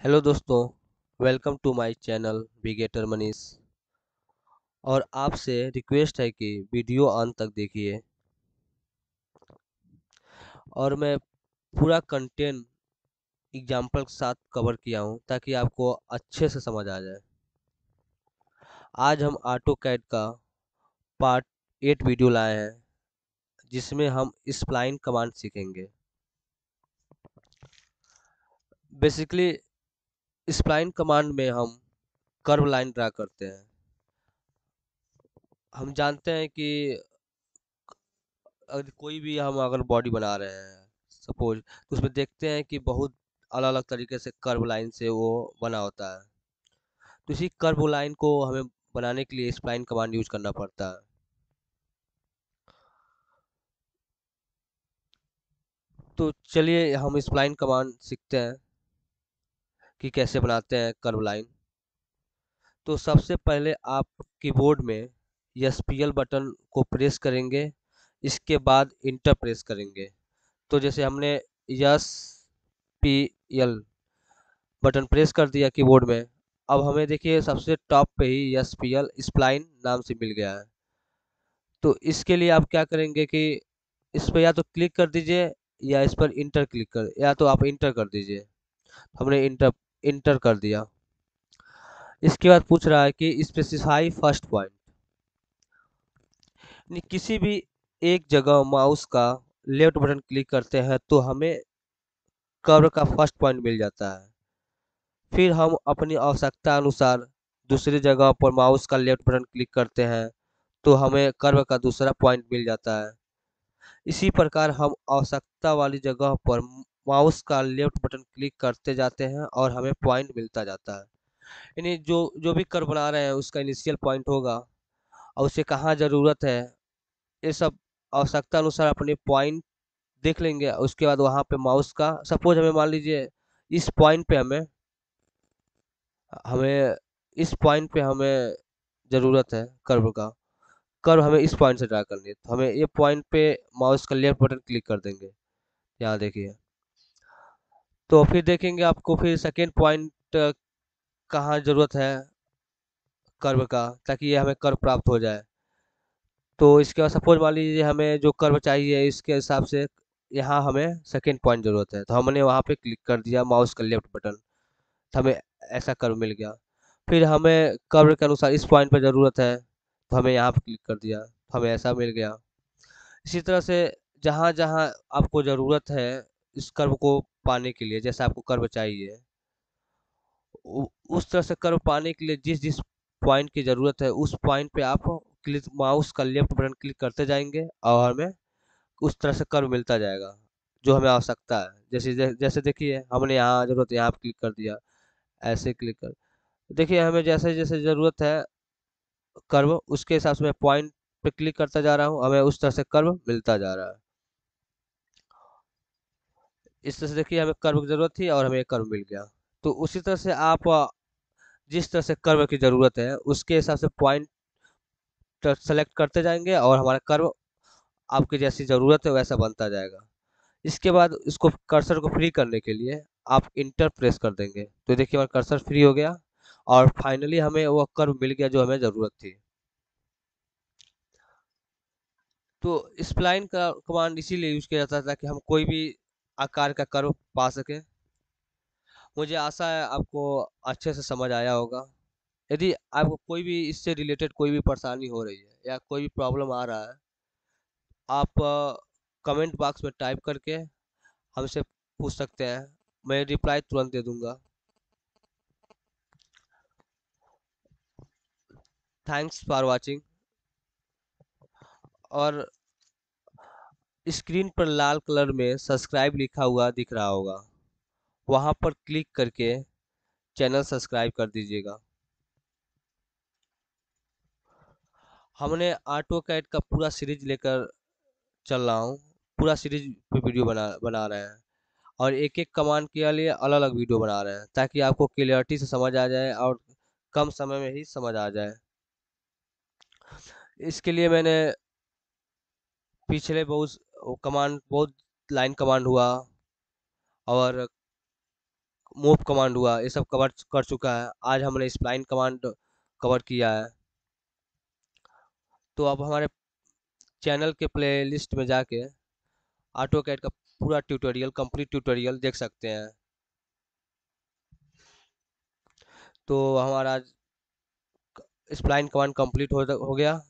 Hello दोस्तों welcome to my channel बिगेटर मनीष और आपसे रिक्वेस्ट है कि वीडियो अंत तक देखिए। और मैं पूरा कंटेंट एग्ज़ाम्पल के साथ कवर किया हूँ, ताकि आपको अच्छे से समझ आ जाए। आज हम ऑटो कैड का पार्ट एट वीडियो लाए हैं, जिसमें हम स्प्लाइन कमांड सीखेंगे। बेसिकली स्प्लाइन कमांड में हम कर्व लाइन ड्रा करते हैं। हम जानते हैं कि अगर कोई भी हम अगर बॉडी बना रहे हैं सपोज़ तो उसमें देखते हैं कि बहुत अलग अलग तरीके से कर्व लाइन से वो बना होता है। तो इसी कर्व लाइन को हमें बनाने के लिए स्प्लाइन कमांड यूज़ करना पड़ता है। तो चलिए हम स्प्लाइन कमांड सीखते हैं। कि कैसे बनाते हैं कर्व लाइन। तो सबसे पहले आप कीबोर्ड में यस एस बटन को प्रेस करेंगे, इसके बाद इंटर प्रेस करेंगे। तो जैसे हमने S P L button press कर दिया कीबोर्ड में, अब हमें देखिए सबसे टॉप पे ही यस पी एल स्प्लाइन नाम से मिल गया है। तो इसके लिए आप क्या करेंगे कि इस पर या तो क्लिक कर दीजिए या इस पर इंटर क्लिक कर, या तो आप इंटर कर दीजिए। हमने इंटर इंटर कर दिया। इसके बाद पूछ रहा है कि स्पेसिफाई फ़र्स्ट पॉइंट किसी भी एक जगह माउस का लेफ़्ट बटन क्लिक करते हैं तो हमें कर्व का फ़र्स्ट पॉइंट मिल जाता है। फिर हम अपनी आवश्यकता अनुसार दूसरी जगह पर माउस का लेफ़्ट बटन क्लिक करते हैं तो हमें कर्व का दूसरा पॉइंट मिल जाता है। इसी प्रकार हम आवश्यकता वाली जगह पर माउस का लेफ़्ट बटन क्लिक करते जाते हैं और हमें पॉइंट मिलता जाता है। यानी जो जो भी कर्व बना रहे हैं, उसका इनिशियल पॉइंट होगा और उसे कहाँ ज़रूरत है, ये सब आवश्यकता अनुसार अपने पॉइंट देख लेंगे। उसके बाद वहाँ पे माउस का सपोज़ हमें मान लीजिए इस पॉइंट पे हमें हमें इस पॉइंट पे हमें ज़रूरत है कर्व का, कर्व हमें इस पॉइंट से ड्रा करनी है। तो हमें ये पॉइंट पे माउस का लेफ़्ट बटन क्लिक कर देंगे। यहाँ देखिए। तो फिर देखेंगे आपको फिर सेकेंड पॉइंट कहाँ ज़रूरत है कर्व का, ताकि ये हमें कर्व प्राप्त हो जाए। तो इसके बाद सपोज़ मान लीजिए हमें जो कर्व चाहिए, इसके हिसाब से यहाँ हमें सेकेंड पॉइंट ज़रूरत है। तो हमने वहाँ पे क्लिक कर दिया माउस का लेफ़्ट बटन तो हमें ऐसा कर्व मिल गया। फिर हमें कर्व के अनुसार इस पॉइंट पर ज़रूरत है तो हमें यहाँ पर क्लिक कर दिया। तो हमें ऐसा मिल गया। इसी तरह से जहाँ जहाँ आपको ज़रूरत है, इस कर्व को पाने के लिए, जैसे आपको कर्व चाहिए। उस तरह से कर्व पाने के लिए जिस जिस पॉइंट की ज़रूरत है, उस पॉइंट पे आप क्लिक, माउस का लेफ़्ट बटन क्लिक करते जाएँगे और हमें उस तरह से कर्व मिलता जाएगा, जो हमें आवश्यकता है। जैसे जैसे देखिए, हमने यहाँ ज़रूरत, यहाँ पर क्लिक कर दिया, ऐसे क्लिक कर। देखिए, हमें जैसे जैसे ज़रूरत है कर्व, उसके हिसाब से मैं पॉइंट पे क्लिक करता जा रहा हूँ, हमें उस तरह से कर्व मिलता जा रहा है। इस तरह से देखिए, हमें कर्व की ज़रूरत थी और हमें कर्व मिल गया। तो उसी तरह से आप, जिस तरह से कर्व की ज़रूरत है, उसके हिसाब से पॉइंट सेलेक्ट करते जाएँगे और हमारा कर्व आपकी जैसी ज़रूरत है, वैसा बनता जाएगा। इसके बाद इसको कर्सर को फ्री करने के लिए आप इंटर प्रेस कर देंगे। तो देखिए, हमारा कर्सर फ्री हो गया और फाइनली हमें वो कर्व मिल गया जो हमें ज़रूरत थी। तो स्प्लाइन का कमांड इसीलिए यूज़ किया जाता था ताकि हम कोई भी आकार का कर्व पा सकें। मुझे आशा है आपको अच्छे से समझ आया होगा। यदि आपको कोई भी इससे रिलेटेड कोई भी परेशानी हो रही है या कोई भी प्रॉब्लम आ रहा है, आप कमेंट बॉक्स में टाइप करके हमसे पूछ सकते हैं। मैं रिप्लाई तुरंत दे दूँगा। थैंक्स फॉर वाचिंग और स्क्रीन पर लाल कलर में सब्सक्राइब लिखा हुआ दिख रहा होगा। वहाँ पर क्लिक करके चैनल सब्सक्राइब कर दीजिएगा। हमने ऑटो कैट का पूरा सीरीज़ लेकर चल रहा हूँ। पूरा सीरीज़ पे वीडियो बना बना रहे हैं। और एक एक कमांड के लिए अलग अलग वीडियो बना रहे हैं, ताकि आपको क्लियरिटी से समझ आ जाए और कम समय में ही समझ आ जाए। इसके लिए मैंने पिछले बहुत कमांड बहुत लाइन कमांड हुआ और मूव कमांड हुआ, ये सब कवर कर चुका है। आज हमने स्प्लाइन कमांड कवर किया है। तो अब हमारे चैनल के प्लेलिस्ट में जाके ऑटो कैड का पूरा ट्यूटोरियल कंप्लीट ट्यूटोरियल देख सकते हैं। तो हमारा स्प्लाइन कमांड कंप्लीट हो गया।